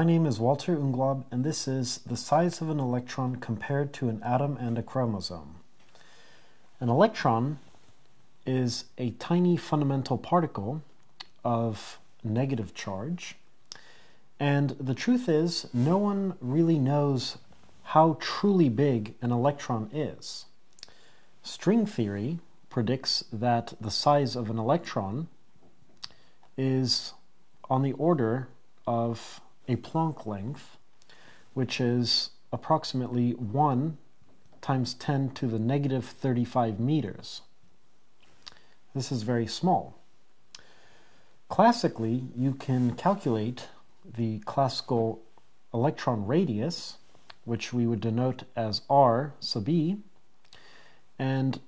My name is Walter Unglaub, and this is the size of an electron compared to an atom and a chromosome. An electron is a tiny fundamental particle of negative charge, and the truth is, no one really knows how truly big an electron is. String theory predicts that the size of an electron is on the order of a Planck length, which is approximately 1 times 10 to the negative 35 meters. This is very small. Classically, you can calculate the classical electron radius, which we would denote as r sub e, and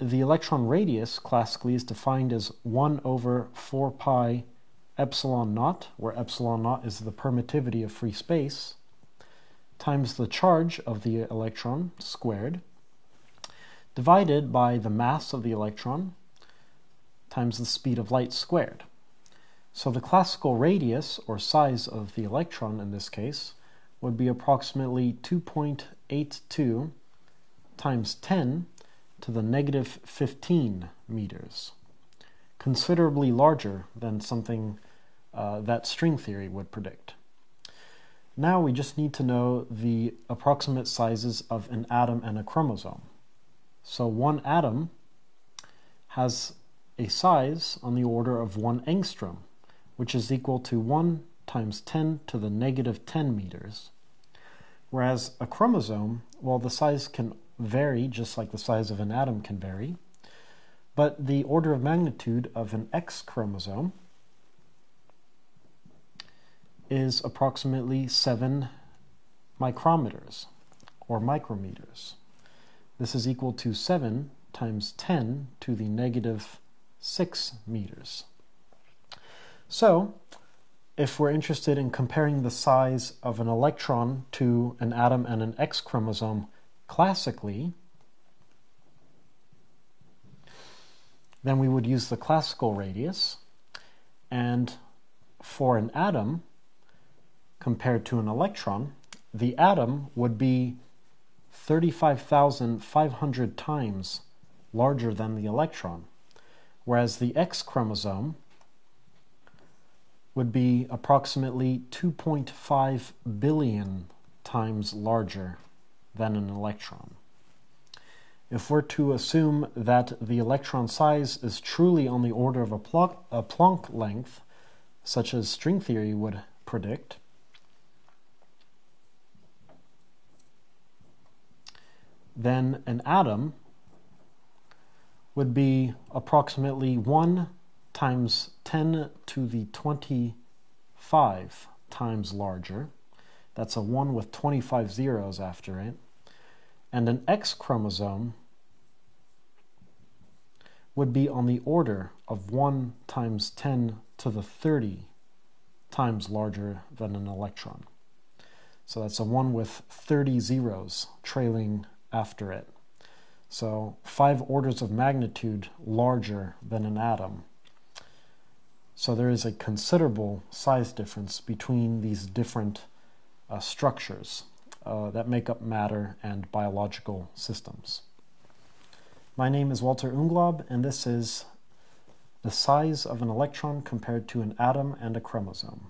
the electron radius classically is defined as 1 over 4 pi epsilon naught, where epsilon naught is the permittivity of free space, times the charge of the electron squared, divided by the mass of the electron times the speed of light squared. So the classical radius, or size of the electron in this case, would be approximately 2.82 times 10 to the negative 15 meters considerably larger than something uh, that string theory would predict. Now we just need to know the approximate sizes of an atom and a chromosome. So one atom has a size on the order of one angstrom, which is equal to 1 times 10 to the negative 10 meters. Whereas a chromosome, well, the size can vary just like the size of an atom can vary. But the order of magnitude of an X chromosome is approximately 7 micrometers or micrometers. This is equal to 7 times 10 to the negative 6 meters. So, if we're interested in comparing the size of an electron to an atom and an X chromosome classically, then we would use the classical radius. And for an atom, compared to an electron, the atom would be 35,500 times larger than the electron, whereas the X chromosome would be approximately 2.5 billion times larger than an electron. If we're to assume that the electron size is truly on the order of a, Planck, a Planck length, such as string theory would predict, then an atom would be approximately 1 times 10 to the 25 times larger. That's a 1 with 25 zeros after it. And an X chromosome would be on the order of 1 times 10 to the 30 times larger than an electron. So that's a 1 with 30 zeros trailing after it. So five orders of magnitude larger than an atom. So there is a considerable size difference between these different uh, structures uh, that make up matter and biological systems. My name is Walter Unglaub, and this is the size of an electron compared to an atom and a chromosome.